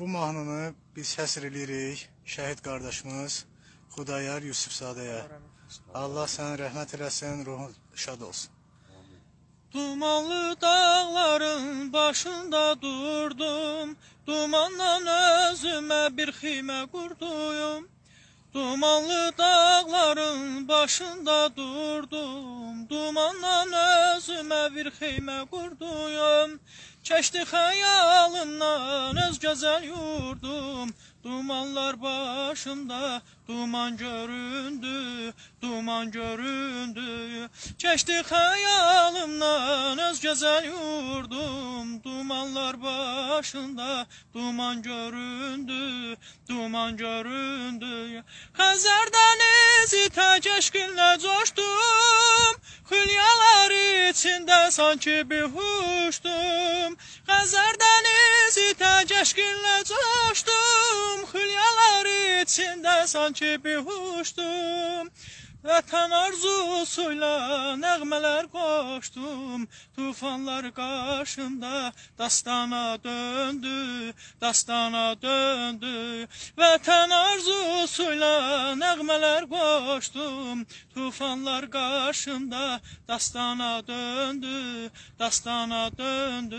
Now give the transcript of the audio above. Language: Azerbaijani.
Bu mahnını biz həsr edirik şəhid qardaşımız Xudayar Yusufzadəyə. Allah sənə rəhmət eləsin, ruhun şad olsun. Dumanlı dağların başında durdum Dumandan özüme bir ximə qurduyum Dumanlı dağların başında durdum Dumandan özüme bir ximə qurduyum Keçdi xəyalımdan öz gözəl yurdum. Dumanlar başımda duman göründü Duman göründü. Keçdi xəyalımdan öz gözəl yurdum. Dumanlar başında duman göründü Duman göründü. Xəzər dənizi tək eşqinlə Xülyalar içində sanki bir huşdum Xəzər dənizi tək eşqinlə coşdum Xülyalar içində sanki bir huşdum Vətən arzusuyla nəğmələr qoşdum Tufanlar qarşımda dastana döndü Dastana döndü. Vətən arzusuyla nəğmələr qoşdum Tufanlar qarşımda dastana döndü Dastana döndü